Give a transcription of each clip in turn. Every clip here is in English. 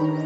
mm you.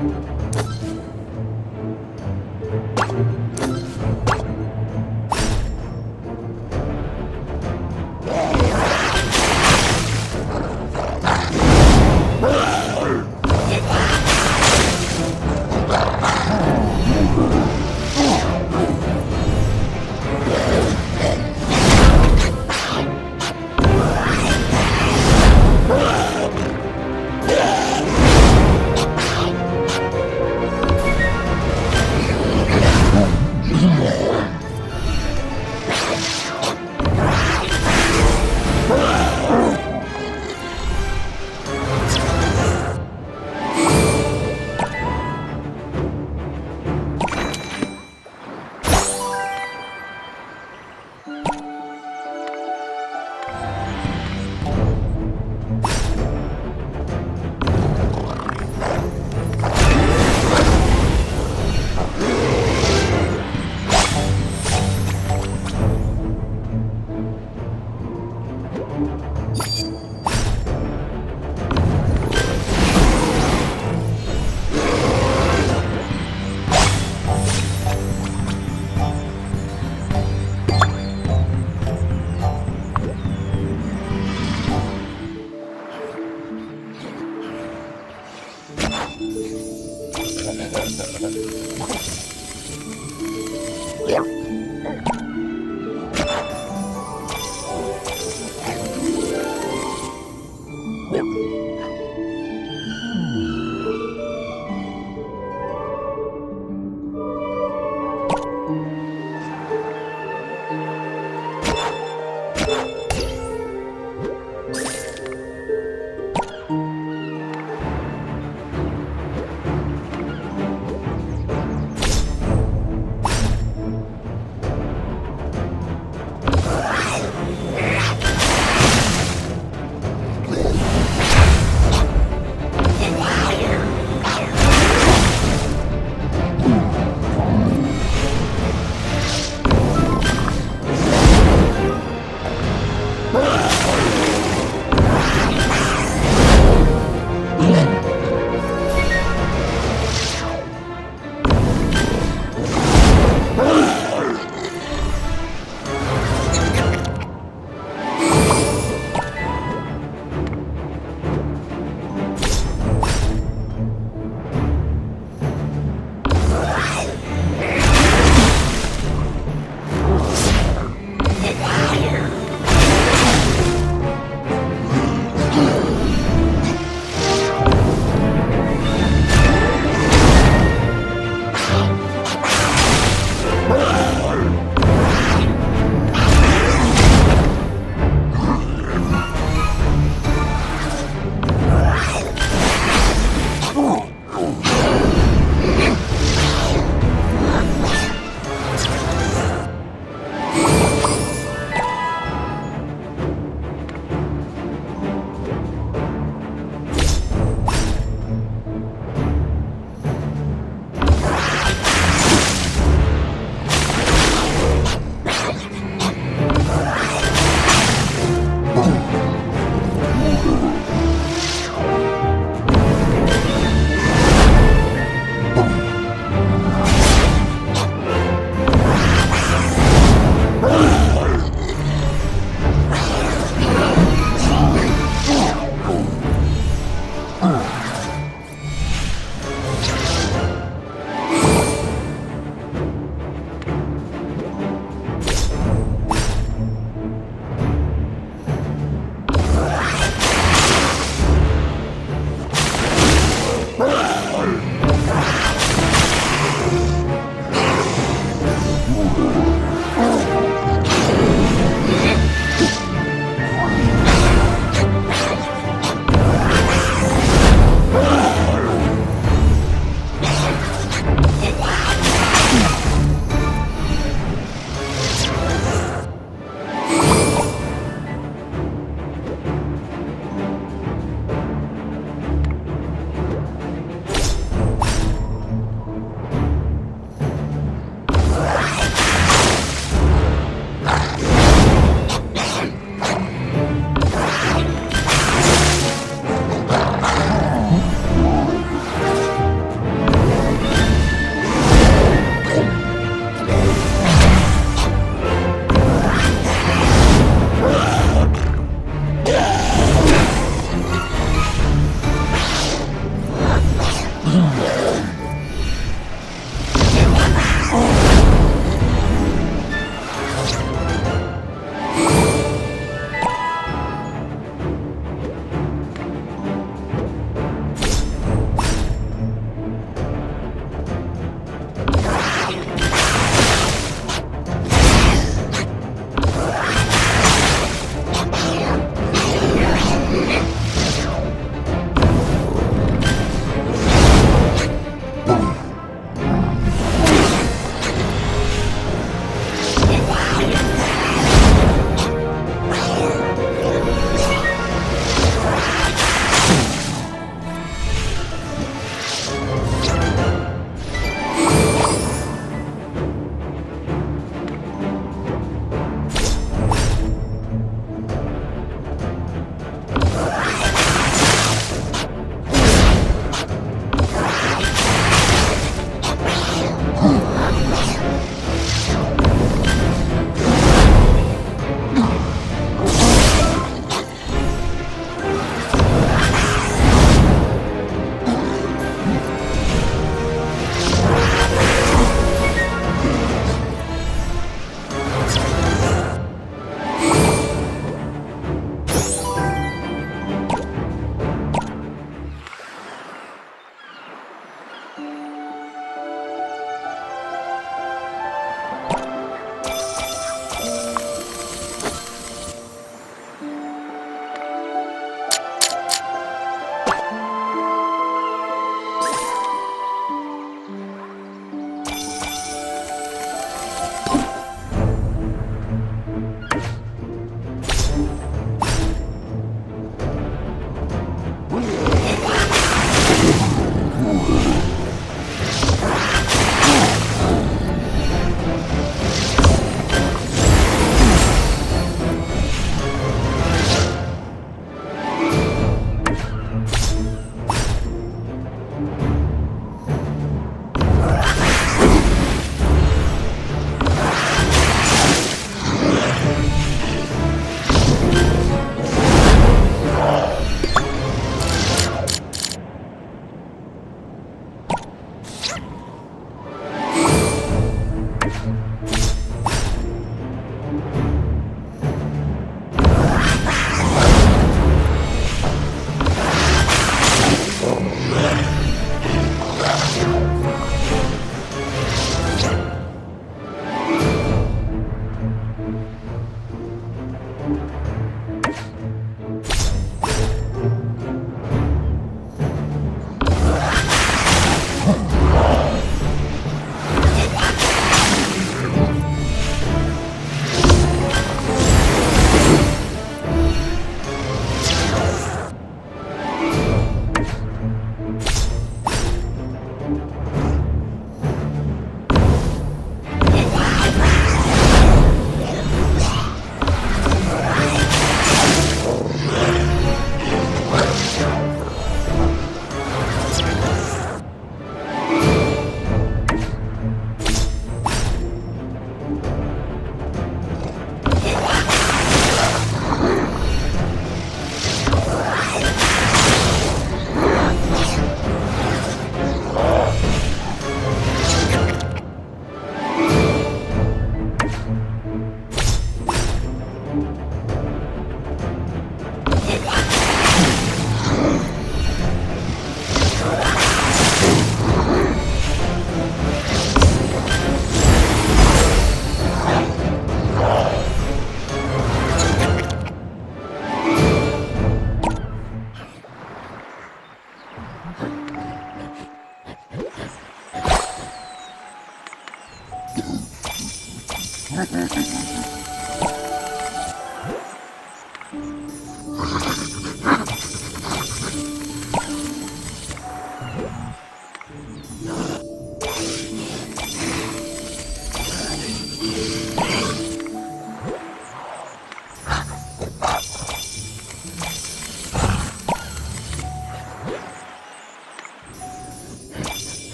Thank you. Thank you.